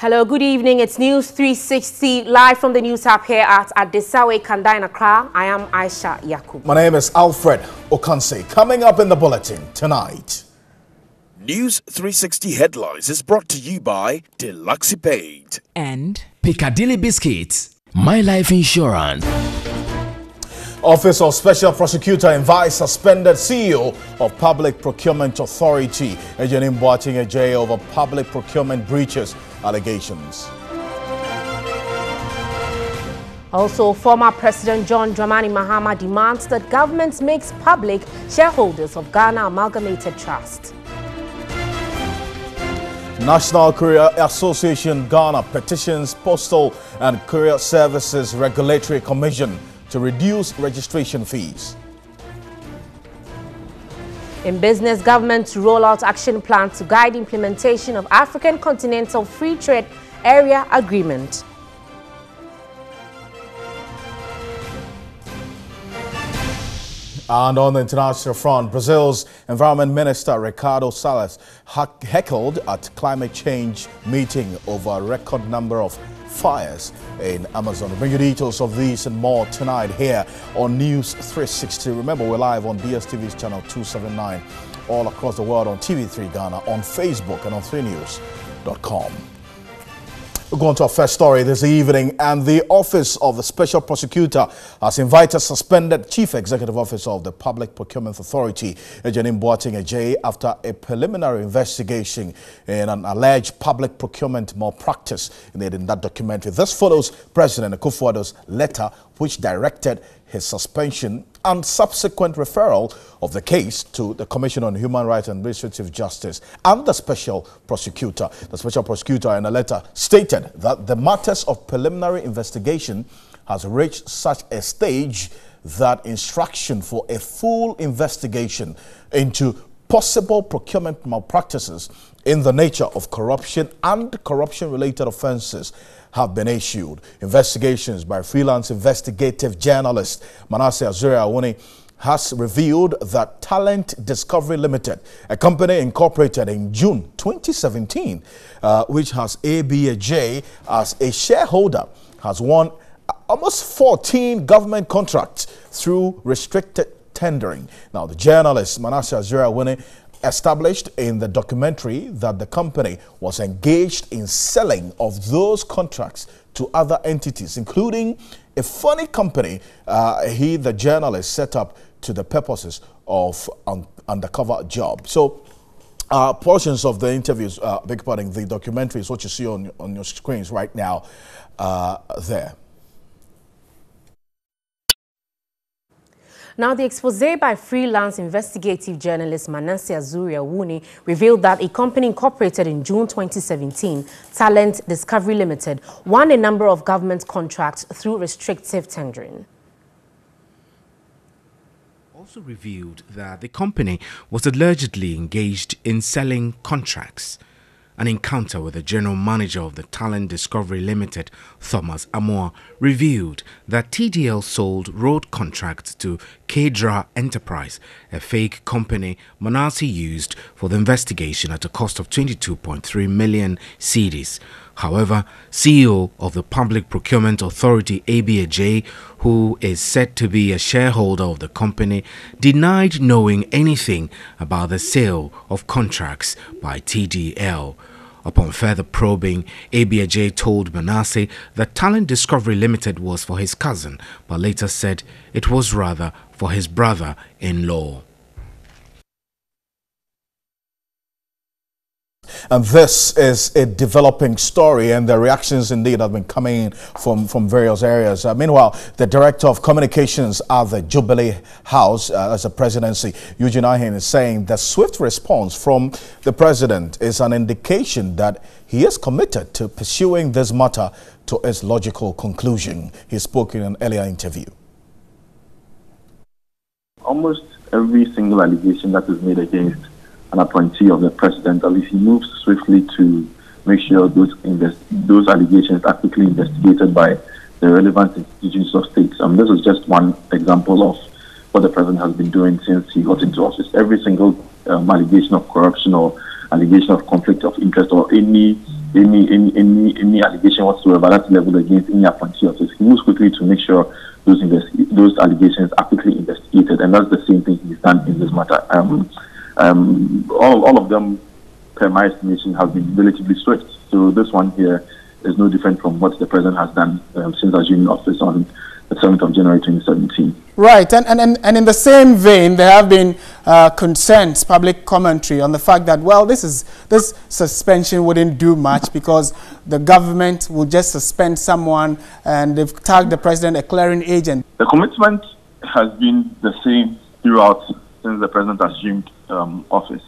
Hello, good evening. It's News 360 live from the News Hub here at Adesawe Kanda in Accra. I am Aisha Yakub. My name is Alfred Ocansey. Coming up in the bulletin tonight. News 360 headlines is brought to you by Deluxe Paid and Piccadilly Biscuits. My Life Insurance. Office of Special Prosecutor invites suspended CEO of Public Procurement Authority, Adjenim Boateng Adjei, over public procurement breaches allegations. Also, former President John Dramani Mahama demands that government makes public shareholders of Ghana Amalgamated Trust. National Courier Association Ghana petitions Postal and Courier Services Regulatory Commission to reduce registration fees. In business, government to roll out action plan to guide implementation of African Continental Free Trade Area Agreement. And on the international front, Brazil's Environment Minister Ricardo Salles heckled at climate change meeting over a record number of fires in Amazon. We'll bring you details of these and more tonight here on News 360. Remember, we're live on DSTV's channel 279 all across the world on TV3 Ghana, on Facebook and on 3news.com. We're going to our first story this evening, and the Office of the Special Prosecutor has invited suspended Chief Executive Officer of the Public Procurement Authority, Adjenim Boateng Adjei, after a preliminary investigation in an alleged public procurement malpractice in that documentary. This follows President Akufo-Addo's letter, which directed his suspension and subsequent referral of the case to the Commission on Human Rights and Administrative Justice and the Special Prosecutor. The Special Prosecutor in a letter stated that the matters of preliminary investigation has reached such a stage that instruction for a full investigation into possible procurement malpractices in the nature of corruption and corruption-related offenses have been issued. Investigations by freelance investigative journalist Manasseh Awuni has revealed that Talent Discovery Limited, a company incorporated in June 2017, uh, which has A.B. Adjei as a shareholder, has won almost 14 government contracts through restricted tendering. Now, the journalist Manasseh Awuni established in the documentary that the company was engaged in selling of those contracts to other entities, including a funny company uh, he, the journalist, set up to the purposes of un undercover job. So uh, portions of the interviews, uh, big pardon, the documentary is what you see on, on your screens right now uh, there. Now, the expose by freelance investigative journalist Manasseh Azure Awuni revealed that a company incorporated in June 2017, Talent Discovery Limited, won a number of government contracts through restrictive tendering. Also revealed that the company was allegedly engaged in selling contracts. An encounter with the general manager of the Talent Discovery Limited, Thomas Amoah, revealed that TDL sold road contracts to Kedra Enterprise, a fake company Manasseh used for the investigation at a cost of 22.3 million cedis. However, CEO of the Public Procurement Authority A.B. Adjei, who is said to be a shareholder of the company, denied knowing anything about the sale of contracts by TDL. Upon further probing, A.B. Adjei told Manasseh that Talent Discovery Limited was for his cousin, but later said it was rather for his brother-in-law. And this is a developing story, and the reactions indeed have been coming in from, from various areas. Uh, meanwhile, the director of communications at the Jubilee House uh, as a presidency, Eugene Arhin, is saying the swift response from the president is an indication that he is committed to pursuing this matter to its logical conclusion. He spoke in an earlier interview. Almost every single allegation that is made against an appointee of the president, at least he moves swiftly to make sure those invest- those allegations are quickly investigated by the relevant institutions of state. Um, this is just one example of what the president has been doing since he got into office. Every single um, allegation of corruption or allegation of conflict of interest or any any any any, any allegation whatsoever that's leveled against any appointee office, he moves quickly to make sure those those allegations are quickly investigated, and that's the same thing he's done in this matter. Um, um, all, all of them, per my estimation, have been relatively swift. So this one here is no different from what the president has done um, since assuming office on the 7th of January 2017. Right, and, and, and in the same vein, there have been uh, concerns, public commentary on the fact that, well, this, is, this suspension wouldn't do much because the government will just suspend someone and they've tagged the president a clearing agent. The commitment has been the same throughout since the president assumed um, office.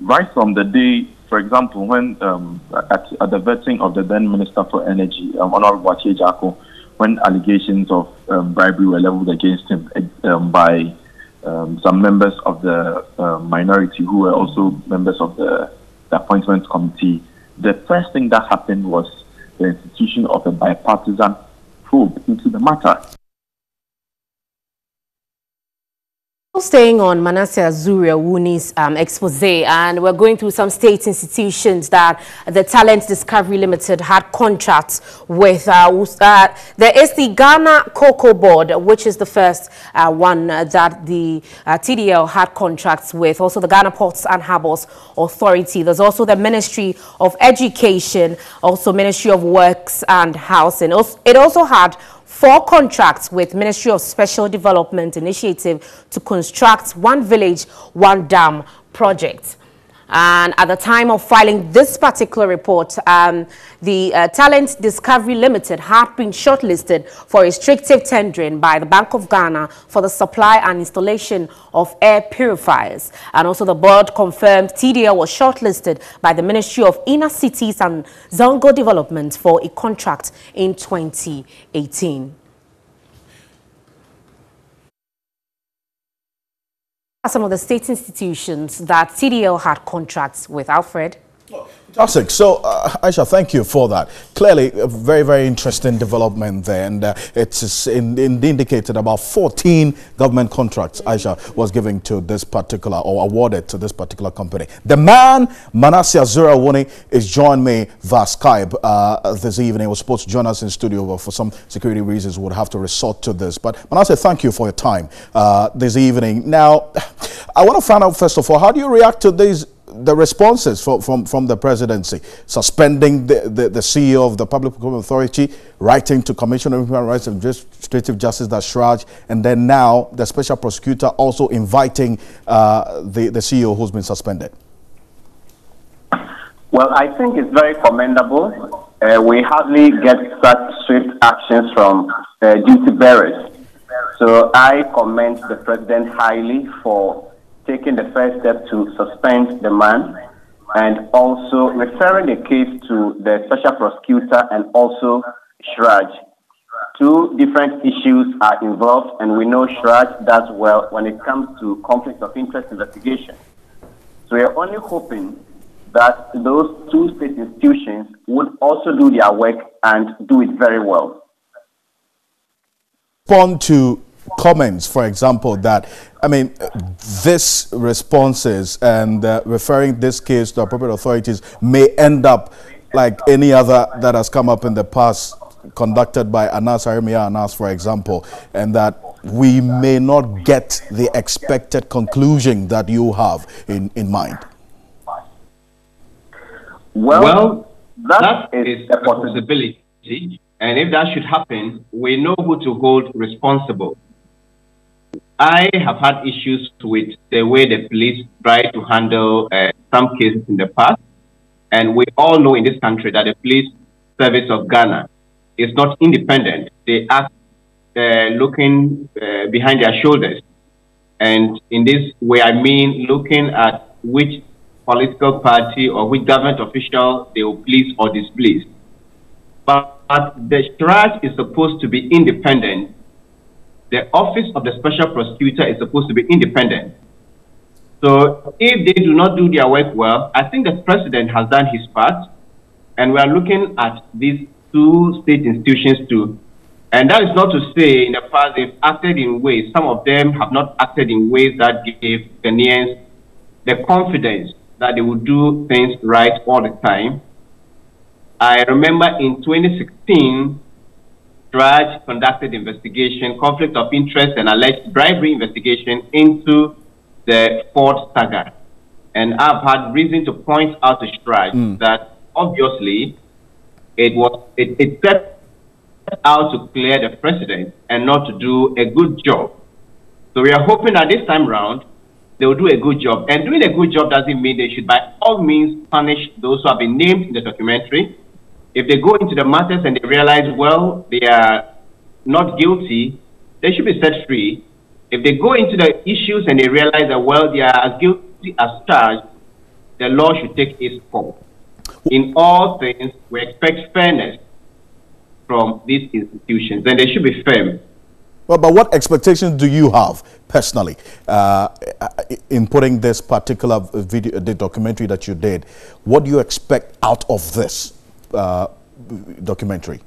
Right from the day, for example, when um, at, at, the vetting of the then Minister for Energy, um, Honorable Boakye Agyarko, when allegations of um, bribery were leveled against him um, by um, some members of the uh, minority who were also members of the, the appointment committee, the first thing that happened was the institution of a bipartisan probe into the matter. Staying on Manasseh Azure Awuni's um, expose, and we're going through some state institutions that the Talent Discovery Limited had contracts with. Uh, uh, there is the Ghana Cocoa Board, which is the first uh, one that the uh, TDL had contracts with. Also, the Ghana Ports and Harbours Authority. There's also the Ministry of Education, also Ministry of Works and Housing. It also had four contracts with Ministry of Special Development Initiative to construct One Village, One Dam project. And at the time of filing this particular report, um, the uh, Talent Discovery Limited had been shortlisted for restrictive tendering by the Bank of Ghana for the supply and installation of air purifiers. And also the board confirmed TDL was shortlisted by the Ministry of Inner Cities and Zongo Development for a contract in 2018. Are some of the state institutions that CDL had contracts with, Alfred? Fantastic. So, uh, Aisha, thank you for that. Clearly, a very, very interesting development there. And uh, it's in, in indicated about 14 government contracts Aisha was giving to this particular or awarded to this particular company. The man, Manasseh Azure Awuni, is joining me via Skype uh, this evening. He was supposed to join us in studio, but for some security reasons, would have to resort to this. But Manasseh, thank you for your time uh, this evening. Now, I want to find out, first of all, how do you react to these the responses from, from, from the presidency, suspending the, the, the, CEO of the Public Procurement Authority, writing to Commissioner of Human Rights and Administrative Justice Dashraj, and then now the special prosecutor also inviting uh, the, the CEO who's been suspended? Well, I think it's very commendable. Uh, we hardly get such swift actions from uh, duty bearers. So I commend the president highly for taking the first step to suspend the man and also referring the case to the special prosecutor and also CHRAJ. Two different issues are involved, and we know CHRAJ does well when it comes to conflict of interest investigation. So we are only hoping that those two state institutions would also do their work and do it very well. Respond to comments, for example, that, I mean, this responses and uh, referring this case to appropriate authorities may end up like any other that has come up in the past conducted by Anas Aremeyaw Anas, for example, and that we may not get the expected conclusion that you have in, in mind? Well, well that, that is, is a possibility. And if that should happen, we know who to hold responsible. I have had issues with the way the police try to handle uh, some cases in the past. And we all know in this country that the police service of Ghana is not independent. They are uh, looking uh, behind their shoulders. And in this way, I mean looking at which political party or which government official they will please or displease. But, but the CHRAJ is supposed to be independent the office of the special prosecutor is supposed to be independent. So if they do not do their work well, I think the president has done his part, and we are looking at these two state institutions too. And that is not to say in the past they've acted in ways, some of them have not acted in ways that gave Ghanaians the confidence that they would do things right all the time. I remember in 2016, DRAG conducted investigation, conflict of interest and alleged bribery investigation into the Ford saga. And I've had reason to point out to DRAG mm. that obviously it was it, it set out to clear the president and not to do a good job. So we are hoping that this time round they will do a good job. And doing a good job doesn't mean they should by all means punish those who have been named in the documentary if they go into the matters and they realize, well, they are not guilty, they should be set free. If they go into the issues and they realize that, well, they are as guilty as charged, the law should take its course. In all things, we expect fairness from these institutions, and they should be firm. Well, but what expectations do you have personally uh, in putting this particular video, the documentary that you did? What do you expect out of this? Uh, documentary?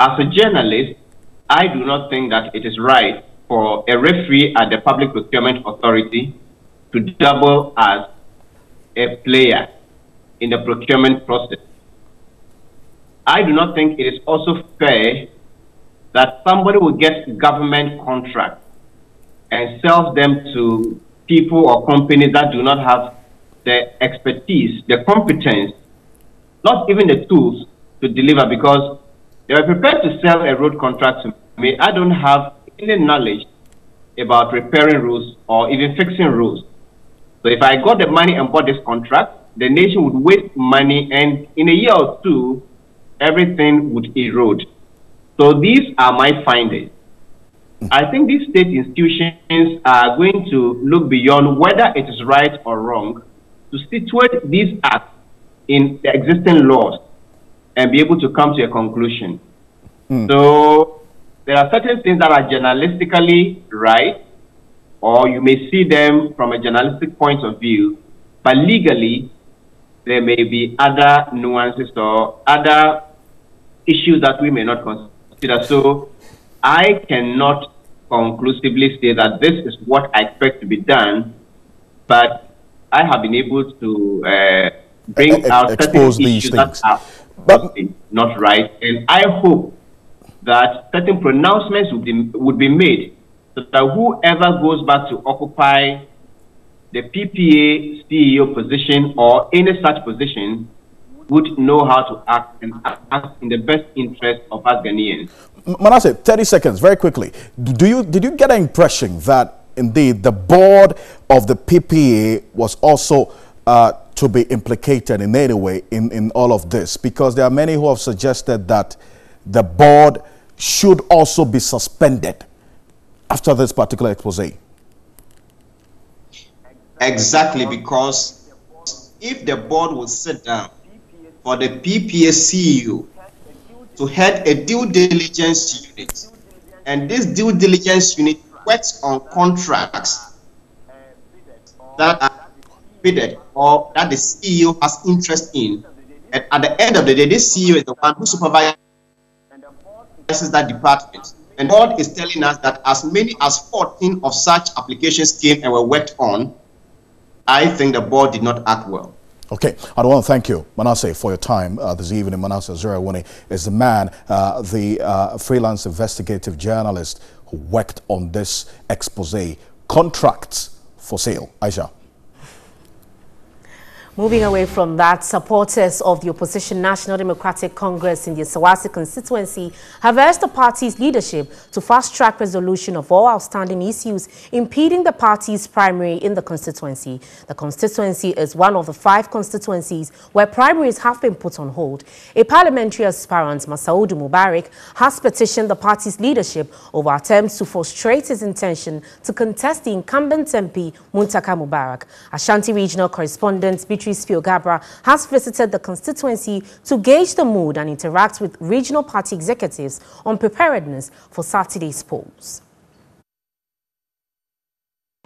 As a journalist, I do not think that it is right for a referee at the Public Procurement Authority to double as a player in the procurement process. I do not think it is also fair that somebody will get government contracts and sells them to people or companies that do not have the expertise, the competence, not even the tools to deliver because they were prepared to sell a road contract to me. I don't have any knowledge about repairing roads or even fixing roads. So if I got the money and bought this contract, the nation would waste money and in a year or two, everything would erode. So these are my findings. I think these state institutions are going to look beyond whether it is right or wrong to situate these acts in the existing laws and be able to come to a conclusion. Mm. So there are certain things that are journalistically right, or you may see them from a journalistic point of view, but legally there may be other nuances or other issues that we may not consider. So I cannot conclusively say that this is what I expect to be done, but I have been able to uh, bring out expose certain these things. that are but, not right, and I hope that certain pronouncements would be, would be made so that whoever goes back to occupy the PPA CEO position or any such position would know how to act and act in the best interest of us Ghanaians. Manasseh, 30 seconds, very quickly. Do you, did you get an impression that indeed the board of the PPA was also uh, to be implicated in any way in, in all of this because there are many who have suggested that the board should also be suspended after this particular expose. Exactly, because if the board will sit down for the PPA CEO to head a due diligence unit, and this due diligence unit works on contracts that are bidded or that the CEO has interest in. And at the end of the day, this CEO is the one who supervises that department. And God is telling us that as many as 14 of such applications came and were worked on, I think the board did not act well. Okay, I want to thank you, Manasseh, for your time uh, this evening. Manasseh Azure Awuni is the man, uh, the uh, freelance investigative journalist who worked on this expose, Contracts for Sale. Aisha. Moving away from that, supporters of the opposition National Democratic Congress in the Asawase constituency have urged the party's leadership to fast-track resolution of all outstanding issues impeding the party's primary in the constituency. The constituency is one of the five constituencies where primaries have been put on hold. A parliamentary aspirant, Masaudu Mubarak, has petitioned the party's leadership over attempts to frustrate his intention to contest the incumbent MP, Muntaka Mubarak. Ashanti regional correspondent Beatrice Spio-Garbrah has visited the constituency to gauge the mood and interact with regional party executives on preparedness for Saturday's polls.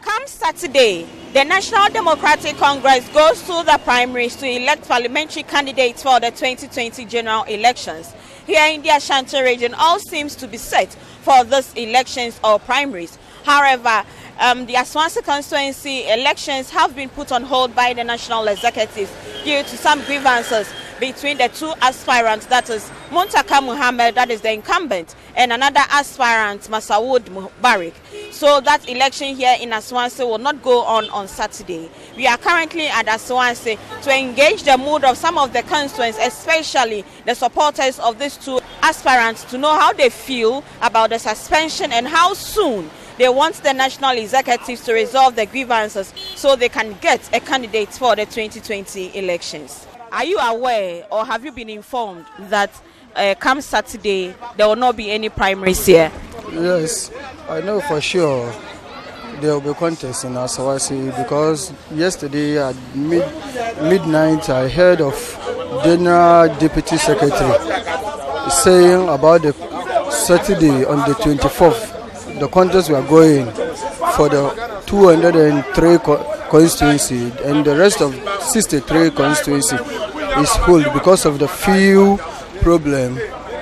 Come Saturday, the National Democratic Congress goes through the primaries to elect parliamentary candidates for the 2020 general elections. Here in the Ashanti region, all seems to be set for these elections or primaries. However, um, the Asawase constituency elections have been put on hold by the national executive due to some grievances between the two aspirants, that is Muntaka Muhammad, that is the incumbent, and another aspirant, Masawood Mubarak. So that election here in Asawase will not go on on Saturday. We are currently at Asawase to engage the mood of some of the constituents, especially the supporters of these two aspirants, to know how they feel about the suspension and how soon they want the national executives to resolve the grievances so they can get a candidate for the 2020 elections. Are you aware or have you been informed that uh, come Saturday there will not be any primaries here? Yes, I know for sure there will be contests in Asawase because yesterday at mid, midnight I heard of General Deputy Secretary saying about the Saturday on the 24th, the contest we are going for the 203 constituency and the rest of 63 constituency is full because of the few problem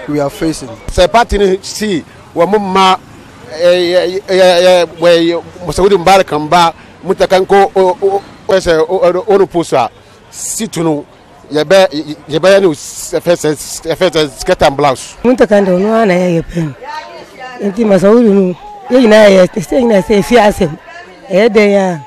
we are facing. Sɛ party ni si wɔn ma ɛɛ ɛɛ ɛɛ Musawudi Mubarak mba mutakan ko o o ɛsɛ o no post a situ no yɛbɛ yɛbɛ yɛ no ɛfɛ sɛ ɛfɛ sɛ blouse. mutakan de ɔno ana yɛ yɛ pɛm nti Masawudi no yɛ nyinaa yɛ sɛ nyinaa sɛ efi asɛm ɛyɛ dɛ yɛ a.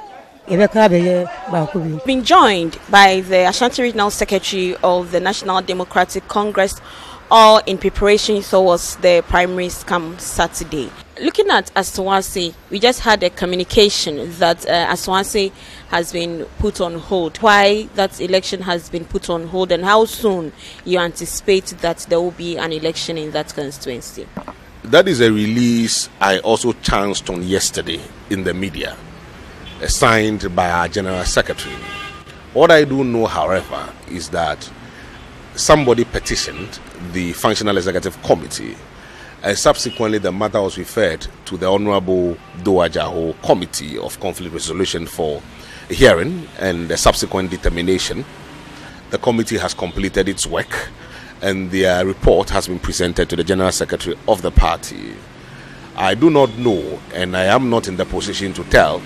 Been joined by the Ashanti Regional Secretary of the National Democratic Congress, all in preparation towards the primaries come Saturday. Looking at Asawase, we just had a communication that uh, Asawase has been put on hold. Why that election has been put on hold, and how soon you anticipate that there will be an election in that constituency? That is a release I also chanced on yesterday in the media uh, signed by our General Secretary. What I do know, however, is that somebody petitioned the Functional Executive Committee, and subsequently the matter was referred to the Honorable Doe Adjaho Committee of Conflict Resolution for hearing and the subsequent determination. The committee has completed its work, and their report has been presented to the General Secretary of the party. I do not know, and I am not in the position to tell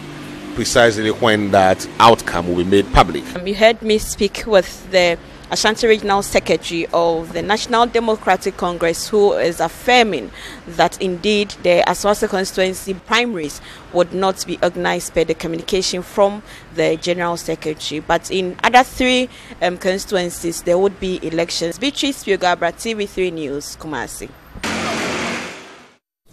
precisely when that outcome will be made public. Um, you heard me speak with the Ashanti Regional Secretary of the National Democratic Congress, who is affirming that indeed the Asawase constituency primaries would not be organized by the communication from the General Secretary. But in other three um, constituencies, there would be elections. Beatrice Spio-Garbrah, TV3 News, Kumasi.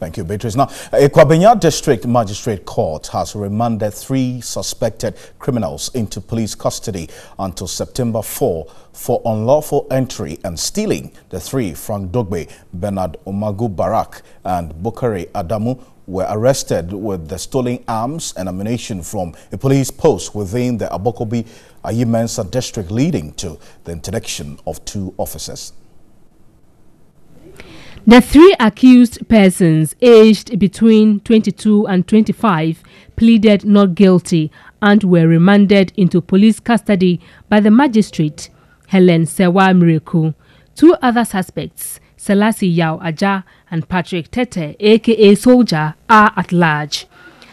Thank you, Beatrice. Now, Ekwabenya District Magistrate Court has remanded three suspected criminals into police custody until September 4 for unlawful entry and stealing. The three, Frank Dogbe, Bernard Omagu Barak, and Bukari Adamu, were arrested with the stolen arms and ammunition from a police post within the Abokobi Ayimensa district, leading to the interdiction of two officers. The three accused persons, aged between 22 and 25, pleaded not guilty and were remanded into police custody by the magistrate, Helen Sewa Miraku. Two other suspects, Selassie Yao Aja and Patrick Tete, aka Soldier, are at large.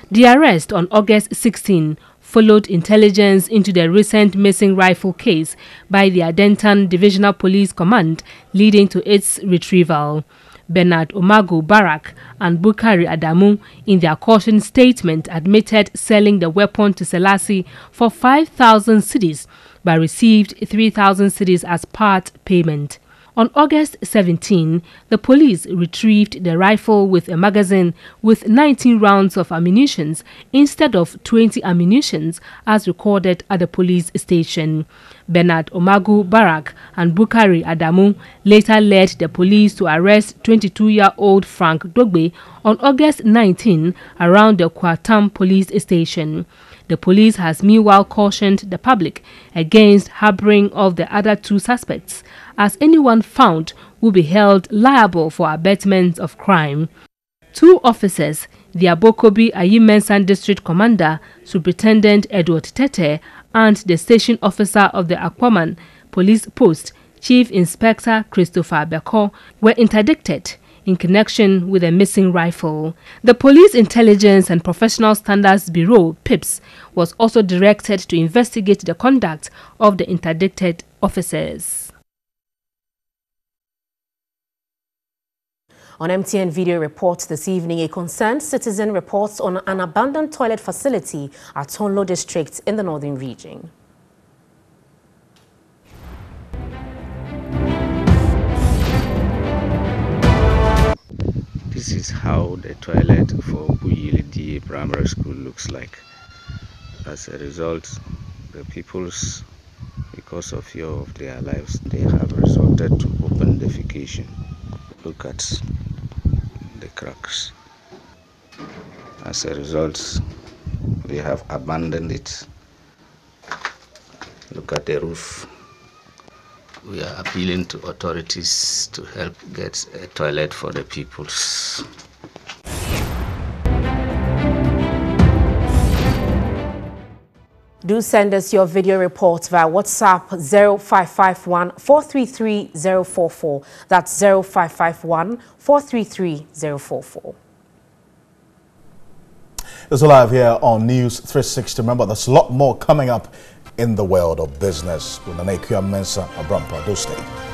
The arrest on August 16 followed intelligence into the recent missing rifle case by the Adentan Divisional Police Command, leading to its retrieval. Bernard Omago Barak and Bukari Adamu, in their caution statement, admitted selling the weapon to Selassie for 5,000 cedis, but received 3,000 cedis as part payment. On August 17, the police retrieved the rifle with a magazine with 19 rounds of ammunition instead of 20 ammunition as recorded at the police station. Bernard Omagu Barak and Bukari Adamu later led the police to arrest 22-year-old Frank Dogbe on August 19 around the Kwatam police station. The police has meanwhile cautioned the public against harboring of the other two suspects, as anyone found will be held liable for abetment of crime. Two officers, the Abokobi Ayimensan District Commander, Superintendent Edward Tete, and the station officer of the Aquaman Police Post, Chief Inspector Christopher Beko, were interdicted in connection with a missing rifle. The Police Intelligence and Professional Standards Bureau, PIPS, was also directed to investigate the conduct of the interdicted officers. On MTN Video Reports this evening, a concerned citizen reports on an abandoned toilet facility at Tolon district in the northern region. This is how the toilet for Buyilidi Primary School looks like. As a result, the peoples, because of fear of their lives, they have resorted to open defecation. Look at the cracks. As a result, they have abandoned it. Look at the roof. We are appealing to authorities to help get a toilet for the peoples. Do send us your video reports via WhatsApp 0551 433 044. That's 0551 433 044. It's live here on News 360. Remember, there's a lot more coming up in the world of business with Nanekia Mensa Abrampa. Do stay.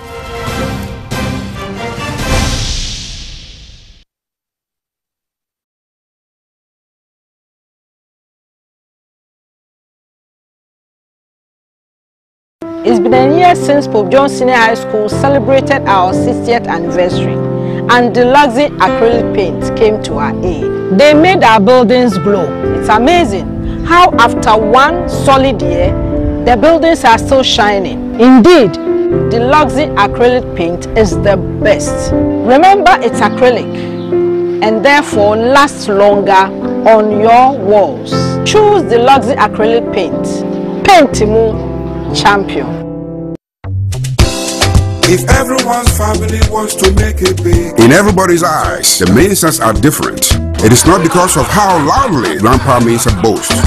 It's been a year since Pope John Senior High School celebrated our 60th anniversary and the Deluxe acrylic paint came to our aid. They made our buildings glow. It's amazing how after one solid year, the buildings are still shining. Indeed, the Deluxe acrylic paint is the best. Remember it's acrylic and therefore lasts longer on your walls. Choose the Deluxe acrylic paint. Paint champion. If everyone's family wants to make it big. In everybody's eyes, the Masons are different. It is not because of how loudly Grandpa Mesa boasts.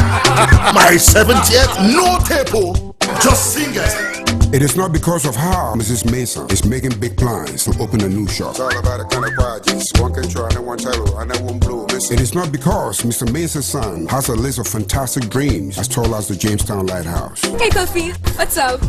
My 70th, no table, just sing it. It is not because of how Mrs. Mason is making big plans to open a new shop. It's all about the kind of projects. One can try and one title and that one blue. It is not because Mr. Mason's son has a list of fantastic dreams as tall as the Jamestown Lighthouse. Hey, Kofi, what's up?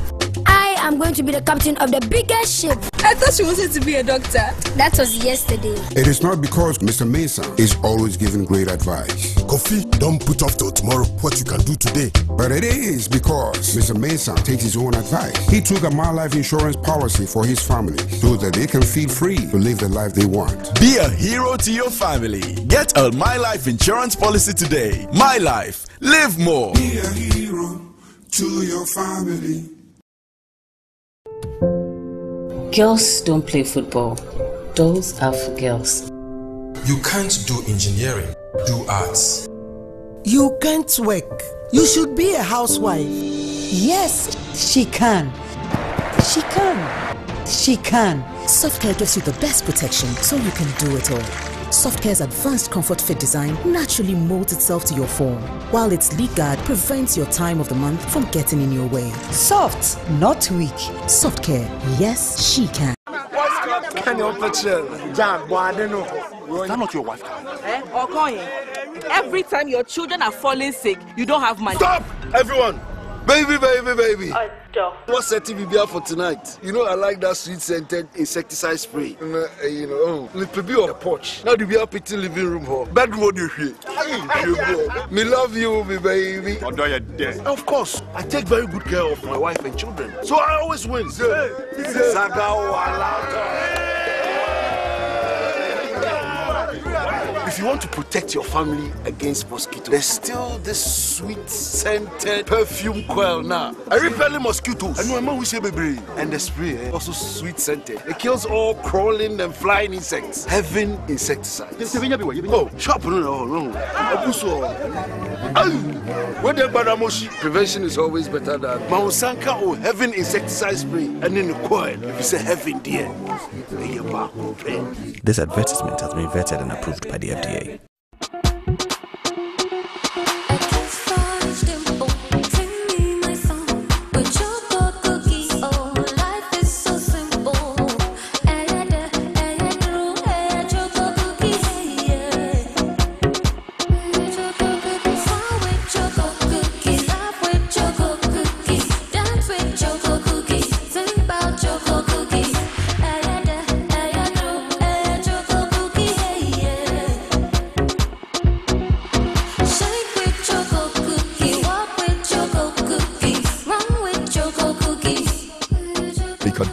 I am going to be the captain of the biggest ship. I thought she wanted to be a doctor. That was yesterday. It is not because Mr. Mason is always giving great advice. Kofi, don't put off till tomorrow what you can do today. But it is because Mr. Mason takes his own advice. He took a My Life insurance policy for his family so that they can feel free to live the life they want. Be a hero to your family. Get a My Life insurance policy today. My Life. Live more. Be a hero to your family. Girls don't play football. Those are for girls. You can't do engineering, do arts. You can't work. You should be a housewife. Yes, she can. She can. She can. Softcare gives you the best protection so you can do it all. Softcare's advanced comfort fit design naturally molds itself to your form, while its leak guard prevents your time of the month from getting in your way. Soft, not weak. Softcare, yes, she can. Can you John? Boy, I don't know. Is that not your wife? Eh? Okoye, every time your children are falling sick, you don't have money. Stop! Everyone! Baby, baby, baby. Oh, stop. What's that TV be for tonight? You know, I like that sweet scented insecticide spray. You know, uh, you know oh, little bit on the porch. Now, the be up in the living room. Home. Bedroom, you hear? Me love you, me baby. Although you're dead. Of course, I take very good care of my wife and children. So I always win. Saga If you want to protect your family against mosquitoes, there's still this sweet scented perfume coil now. I repel mosquitoes. I know a man who say baby. And the spray eh, also sweet scented. It kills all crawling and flying insects. Heaven insecticide. Oh, sharp no no no. Abuso. When they badamoshi, prevention is always better than Maunsanka or heaven insecticide spray. And in the coil, if you say heaven dear, This advertisement has been vetted and approved by the 1958.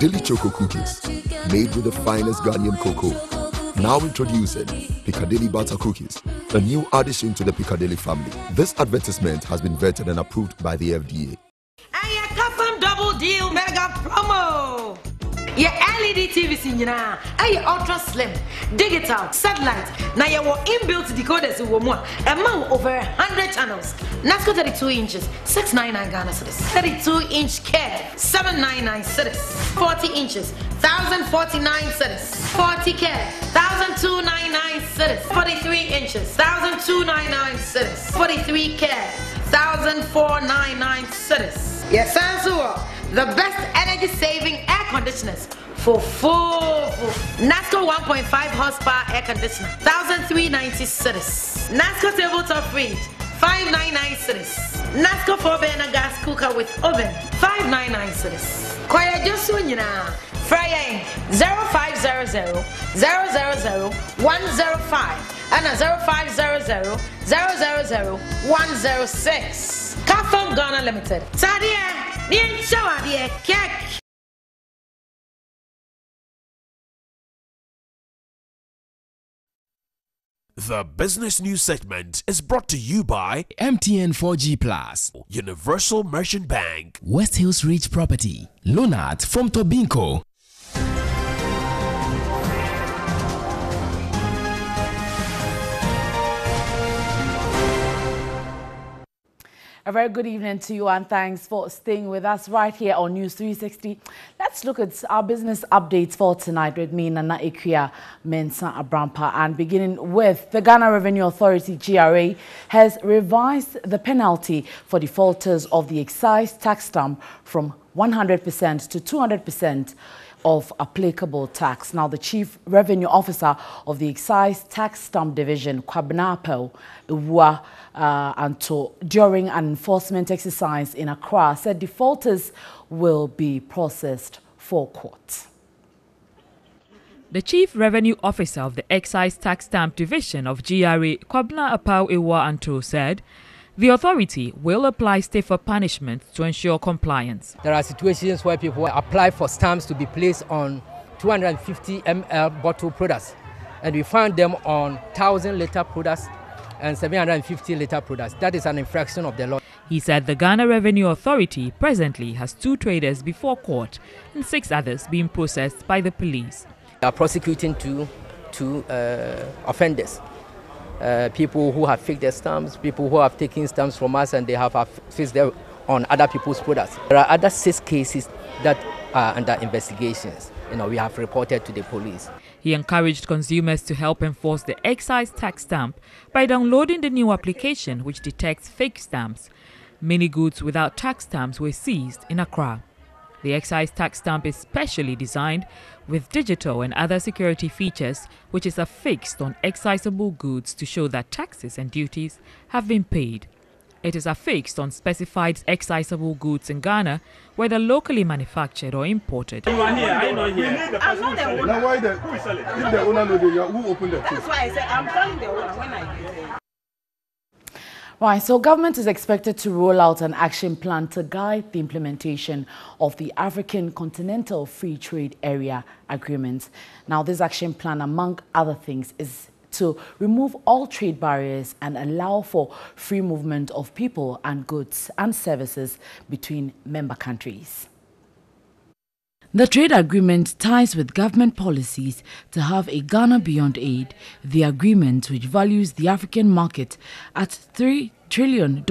Dilly Choco cookies, made with the finest Ghanaian cocoa. Now introducing Piccadilly Butter Cookies, a new addition to the Piccadilly family. This advertisement has been vetted and approved by the FDA. And your custom double deal mega promo. Your LED TVs in nyinaa, and your ultra slim, digital, satellite, Now your inbuilt decoders in Womwa, among over 100 channels nasco 32 inches 699 ghana cedis. 32 inch care 799 cedis. 40 inches 1049 cedis. 40 care 1299 cedis. 43 inches 1299 cedis. 43 care 1499 cedis. Yes answer the best energy saving air conditioners for full. NASCO 1.5 horsepower air conditioner, 1390 cedis. NASCO tabletop fridge, 599 cedis. NASCO 4 burner gas cooker with oven, 599 cedis. Kwaya Josu Nyina, Fryer 0500 000 105 and a 0500 000 106. Kafam Ghana Limited. Sadia. The business news segment is brought to you by MTN 4G Plus, Universal Merchant Bank, West Hills Ridge Property, Lonart from Tobinco, A very good evening to you and thanks for staying with us right here on News 360. Let's look at our business updates for tonight with me, Nana Ikuya Mensa Abrampa. And beginning with the Ghana Revenue Authority, GRA, has revised the penalty for defaulters of the excise tax stamp from 100% to 200% of applicable tax. Now, the Chief Revenue Officer of the Excise Tax Stamp Division, Kwabena Apel, Uwa, uh, Anto, during an enforcement exercise in Accra, said defaulters will be processed for court. The Chief Revenue Officer of the Excise Tax Stamp Division of GRA, Kwabena Apau Iwa Anto, said the authority will apply stiffer punishment to ensure compliance. There are situations where people apply for stamps to be placed on 250 ml bottle products, and we find them on 1,000 liter products and 750 liter products. That is an infraction of the law. He said the Ghana Revenue Authority presently has two traders before court and six others being processed by the police. They are prosecuting two, two uh, offenders uh, people who have faked their stamps, people who have taken stamps from us and they have, have fixed them on other people's products. There are other six cases that are under investigations. You know, we have reported to the police. He encouraged consumers to help enforce the excise tax stamp by downloading the new application which detects fake stamps. Many goods without tax stamps were seized in Accra. The excise tax stamp is specially designed with digital and other security features which is affixed on excisable goods to show that taxes and duties have been paid. It is affixed on specified excisable goods in Ghana, whether locally manufactured or imported. You are here, I know here. I'm not the owner. Now why the, who is selling? If the owner know the, who opened the That's why I said I'm calling the owner when I get there. So government is expected to roll out an action plan to guide the implementation of the African Continental Free Trade Area Agreement. Now, this action plan, among other things, is to remove all trade barriers and allow for free movement of people and goods and services between member countries. The trade agreement ties with government policies to have a Ghana Beyond Aid, the agreement which values the African market at $3 trillion,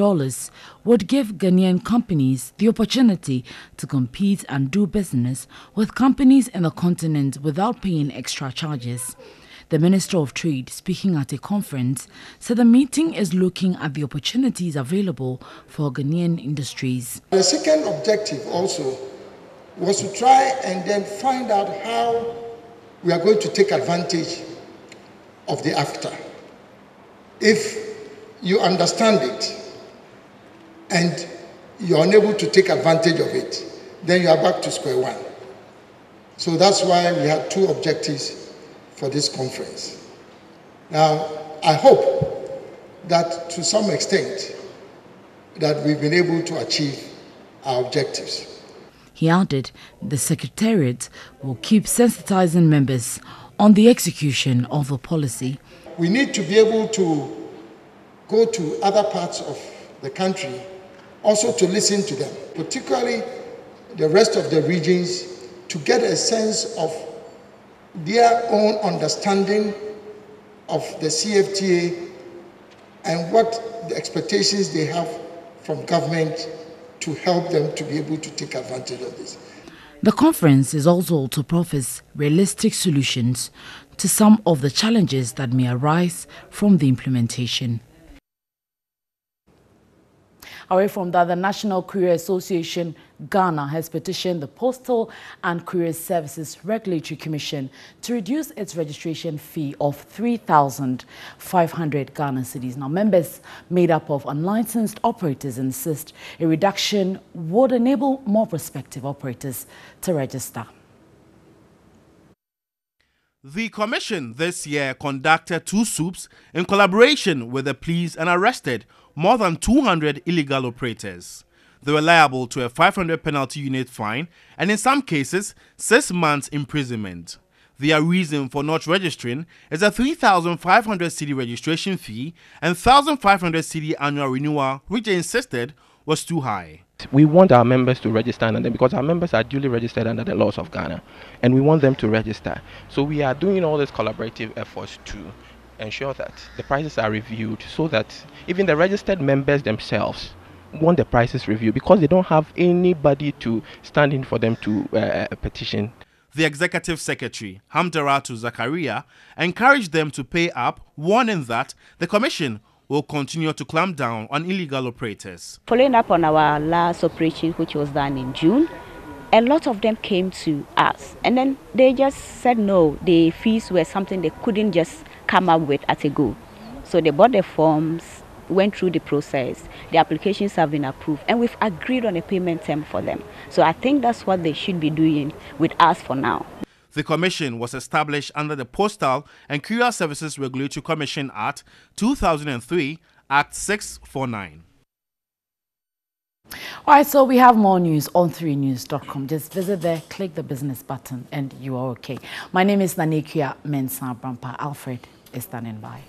would give Ghanaian companies the opportunity to compete and do business with companies in the continent without paying extra charges. The Minister of Trade, speaking at a conference, said the meeting is looking at the opportunities available for Ghanaian industries. The second objective also was to try and then find out how we are going to take advantage of the AFTA. If you understand it and you're unable to take advantage of it, then you are back to square one. So that's why we had two objectives for this conference. Now, I hope that to some extent that we've been able to achieve our objectives. He added the Secretariat will keep sensitizing members on the execution of the policy. We need to be able to go to other parts of the country also to listen to them, particularly the rest of the regions, to get a sense of their own understanding of the CFTA and what the expectations they have from government to help them to be able to take advantage of this. The conference is also to profess realistic solutions to some of the challenges that may arise from the implementation. Away from that, the National Courier Association Ghana has petitioned the Postal and Courier Services Regulatory Commission to reduce its registration fee of 3,500 Ghana cedis. Now, members made up of unlicensed operators insist a reduction would enable more prospective operators to register. The commission this year conducted two soups in collaboration with the police and arrested more than 200 illegal operators. They were liable to a 500 penalty unit fine and in some cases, six months imprisonment. Their reason for not registering is a 3,500 cedi registration fee and 1,500 cedi annual renewal, which they insisted was too high. We want our members to register under them because our members are duly registered under the laws of Ghana and we want them to register. So we are doing all these collaborative efforts to ensure that the prices are reviewed so that even the registered members themselves want the prices reviewed because they don't have anybody to stand in for them to uh, petition. The executive secretary, Hamdaratu Zakaria, encouraged them to pay up, warning that the commission will continue to clamp down on illegal operators. Following up on our last operation, which was done in June, a lot of them came to us and then they just said no, the fees were something they couldn't just come up with at a go. So they bought the forms, went through the process, the applications have been approved, and we've agreed on a payment term for them. So I think that's what they should be doing with us for now. The commission was established under the Postal and Courier Services Regulatory Commission Act 2003, Act 649. All right, so we have more news on 3news.com. Just visit there, click the business button, and you are okay. My name is Nanekia Mensa Brampa. Alfred is standing by.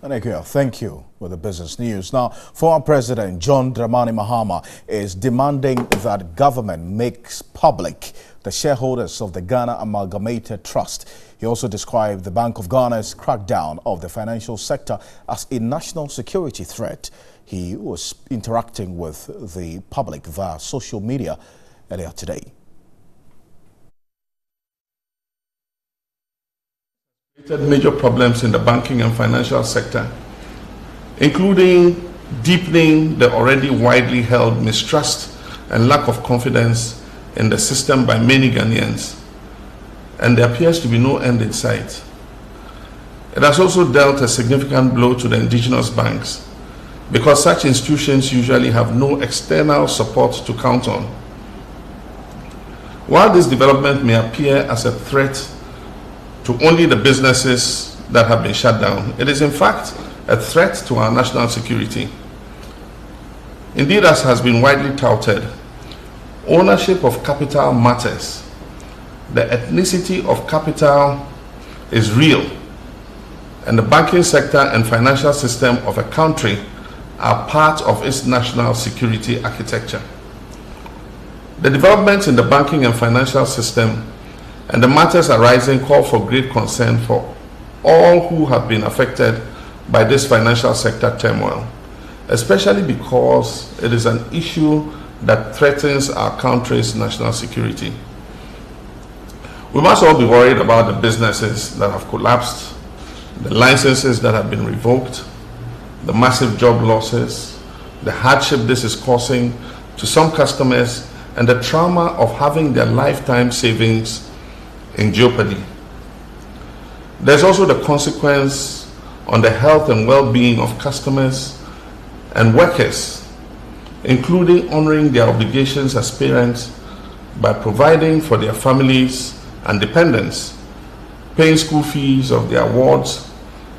Thank you with the business news. Now, former President John Dramani Mahama is demanding that government makes public the shareholders of the Ghana Amalgamated Trust. He also described the Bank of Ghana's crackdown of the financial sector as a national security threat. He was interacting with the public via social media earlier today. Major problems in the banking and financial sector, including deepening the already widely held mistrust and lack of confidence in the system by many Ghanaians, and there appears to be no end in sight. It has also dealt a significant blow to the indigenous banks because such institutions usually have no external support to count on. While this development may appear as a threat to only the businesses that have been shut down. It is in fact a threat to our national security. Indeed, as has been widely touted, ownership of capital matters. The ethnicity of capital is real, and the banking sector and financial system of a country are part of its national security architecture. The developments in the banking and financial system and the matters arising call for great concern for all who have been affected by this financial sector turmoil, especially because it is an issue that threatens our country's national security. We must all be worried about the businesses that have collapsed, the licenses that have been revoked, the massive job losses, the hardship this is causing to some customers, and the trauma of having their lifetime savings in jeopardy. There's also the consequence on the health and well-being of customers and workers, including honoring their obligations as parents by providing for their families and dependents, paying school fees of their wards,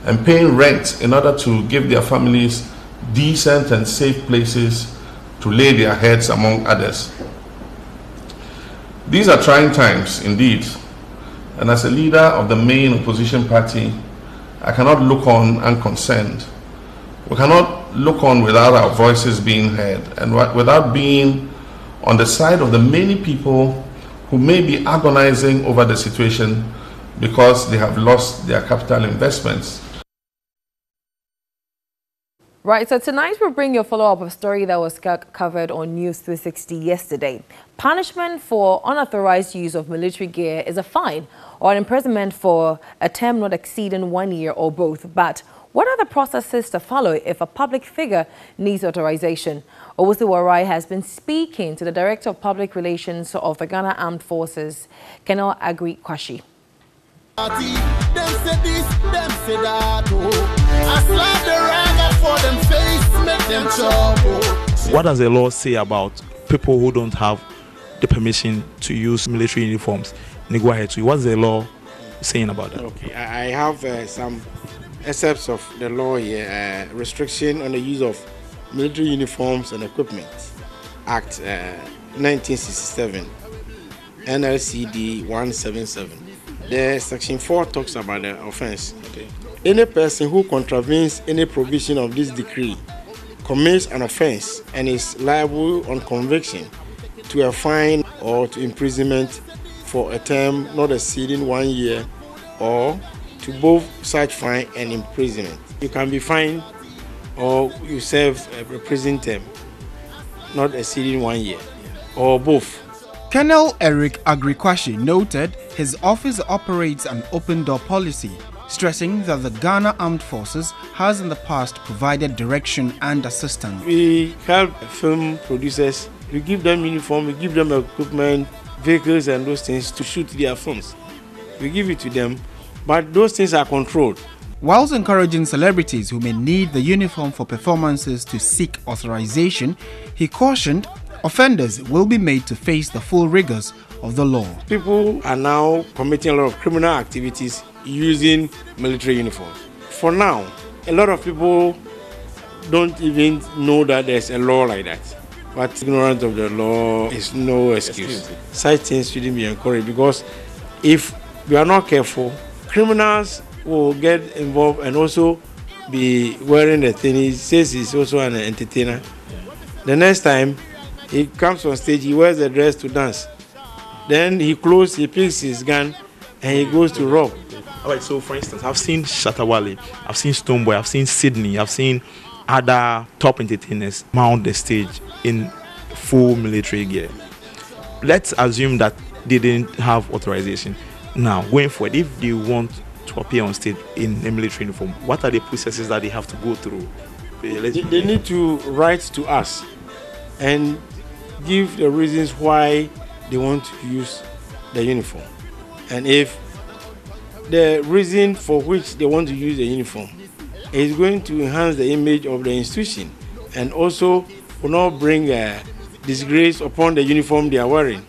and paying rent in order to give their families decent and safe places to lay their heads among others. These are trying times indeed, and as a leader of the main opposition party, I cannot look on unconcerned. We cannot look on without our voices being heard and without being on the side of the many people who may be agonizing over the situation because they have lost their capital investments. Right, so tonight we'll bring you a follow-up of a story that was covered on News 360 yesterday. Punishment for unauthorized use of military gear is a fine or an imprisonment for a term not exceeding one year or both. But what are the processes to follow if a public figure needs authorization? Owusu Warai has been speaking to the Director of Public Relations of the Ghana Armed Forces, Colonel Aggrey-Quashie. What does the law say about people who don't have the permission to use military uniforms? Go. What's the law saying about that? Okay, I have uh, some excerpts of the law here. Uh, restriction on the use of military uniforms and equipment. Act uh, 1967, NLCD 177. The section 4 talks about the offense. Okay. Any person who contravenes any provision of this decree commits an offense and is liable on conviction to a fine or to imprisonment for a term not exceeding one year or to both such fine and imprisonment. You can be fined or you serve a prison term not exceeding one year or both. Colonel Eric Aggrey-Quashie noted his office operates an open door policy, stressing that the Ghana Armed Forces has in the past provided direction and assistance. We help film producers, we give them uniform, we give them equipment, vehicles and those things to shoot their films. We give it to them, but those things are controlled. Whilst encouraging celebrities who may need the uniform for performances to seek authorization, he cautioned offenders will be made to face the full rigors of the law. People are now committing a lot of criminal activities using military uniforms. For now, a lot of people don't even know that there's a law like that. But ignorance of the law is no excuse. Such things shouldn't be encouraged because if we are not careful, criminals will get involved and also be wearing the thing. He says he's also an entertainer. The next time he comes on stage, he wears the dress to dance. Then he closes, he picks his gun, and he goes to rob. All right, so for instance, I've seen Shatta Wale, I've seen Stonebwoy, I've seen Sidney, I've seen other top entertainers mount the stage in full military gear. Let's assume that they didn't have authorization. Now, going forward, if they want to appear on stage in a military uniform, what are the processes that they have to go through? They, they need to write to us and give the reasons why they want to use the uniform. And if the reason for which they want to use the uniform is going to enhance the image of the institution and also will not bring disgrace upon the uniform they are wearing,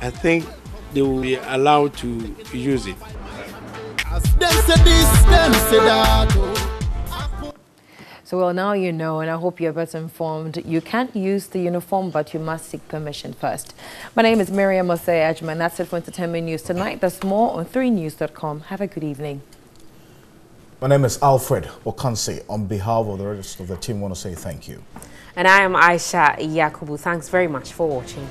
I think they will be allowed to use it. So, well, now you know, and I hope you're better informed. You can't use the uniform, but you must seek permission first. My name is Miriam Osei Agyeman. That's it for Entertainment News tonight. There's more on 3news.com. Have a good evening. My name is Alfred Ocansey. On behalf of the rest of the team, I want to say thank you. And I am Aisha Yakubu. Thanks very much for watching.